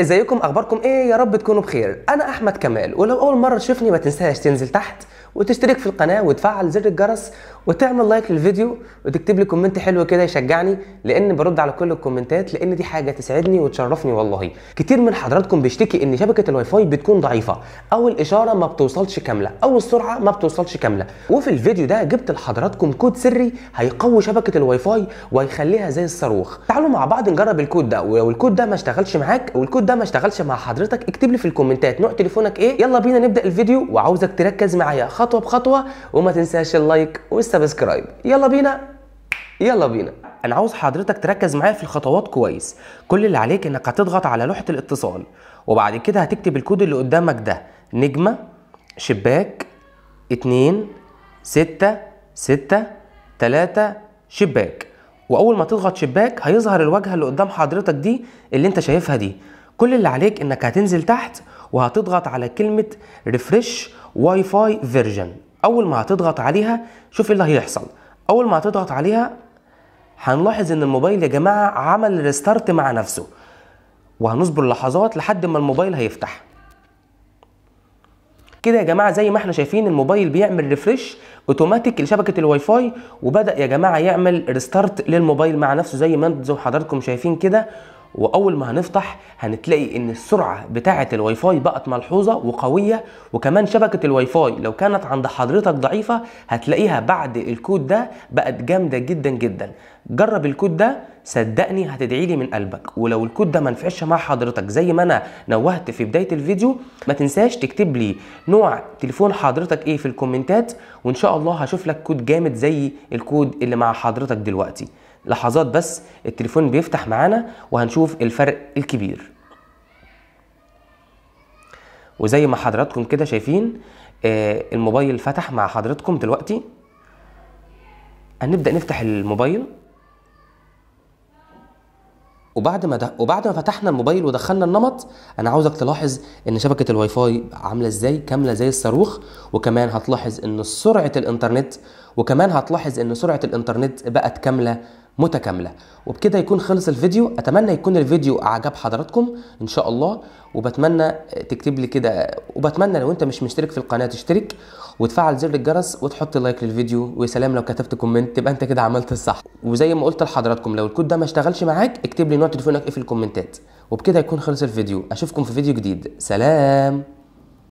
إزيكم؟ أخباركم إيه؟ يا رب تكونوا بخير. أنا أحمد كمال ولو أول مرة تشوفني ما تنساش تنزل تحت وتشترك في القناة وتفعل زر الجرس وتعمل like للفيديو وتكتب لي comment حلو كده يشجعني لأن برد على كل الكومنتات لأن دي حاجة تسعدني وتشرفني والله. كتير من حضراتكم بيشتكي إن شبكة الواي فاي بتكون ضعيفة أو الإشارة ما بتوصلش كاملة أو السرعة ما بتوصلش كاملة. وفي الفيديو ده جبت لحضراتكم كود سري هيقوي شبكة الواي فاي وهيخليها زي الصاروخ. تعالوا مع بعض نجرب الكود ده ولو الكود ده ما اشتغلش معاك والكود ده ما اشتغلش مع حضرتك. اكتب لي في الكومنتات نوع تليفونك إيه. يلا بينا نبدأ الفيديو. وعاوزك تركز معايا خطوة بخطوة وما تنساش ال like وال subscribe. يلا بينا. يلا بينا. أنا عاوز حضرتك تركز معايا في الخطوات كويس. كل اللي عليك إنك هتضغط على لوحة الاتصال. وبعد كده هتكتب الكود اللي قدامك ده. نجمة شباك اتنين ستة ستة تلاتة شباك. وأول ما تضغط شباك هيظهر الواجهه اللي قدام حضرتك دي اللي أنت شايفها دي. كل اللي عليك إنك هتنزل تحت وهتضغط على كلمة refresh Wi-Fi version أول ما هتضغط عليها شوف إيه اللي هيحصل. أول ما هتضغط عليها هنلاحظ إن الموبايل يا جماعة عمل restart مع نفسه. وهنصبر لحظات لحد ما الموبايل هيفتح. كده يا جماعة زي ما إحنا شايفين الموبايل بيعمل refresh automatic لشبكة الواي فاي وبدأ يا جماعة يعمل restart للموبايل مع نفسه زي ما أنتم حضراتكم شايفين كده. وأول ما هنفتح هنتلاقي إن السرعة بتاعة الواي فاي بقت ملحوظة وقوية وكمان شبكة الواي فاي لو كانت عند حضرتك ضعيفة هتلاقيها بعد الكود ده بقت جامدة جدا جدا. جرب الكود ده صدقني هتدعي لي من قلبك. ولو الكود ده ما نفعش مع حضرتك زي ما أنا نوهت في بداية الفيديو ما تنساش تكتب لي نوع تليفون حضرتك إيه في الكومنتات وإن شاء الله هشوف لك كود جامد زي الكود اللي مع حضرتك دلوقتي. لحظات بس التليفون بيفتح معانا وهنشوف الفرق الكبير. وزي ما حضراتكم كده شايفين آه الموبايل فتح مع حضراتكم دلوقتي. هنبدأ نفتح الموبايل. وبعد ما ده وبعد ما فتحنا الموبايل ودخلنا النمط أنا عاوزك تلاحظ إن شبكة الواي فاي عاملة إزاي كاملة زي الصاروخ وكمان هتلاحظ إن سرعة الإنترنت وكمان هتلاحظ إن سرعة الإنترنت بقت كاملة متكاملة. وبكده يكون خلص الفيديو. أتمنى يكون الفيديو أعجب حضراتكم إن شاء الله. وبتمنى تكتب لي كده وبتمنى لو أنت مش مشترك في القناة تشترك وتفعل زر الجرس وتحط like للفيديو. ويا سلام لو كتبت comment تبقى أنت كده عملت الصح. وزي ما قلت لحضراتكم لو الكود ده ما اشتغلش معاك اكتب لي نوع تليفونك إيه في الكومنتات. وبكده يكون خلص الفيديو. أشوفكم في فيديو جديد. سلام.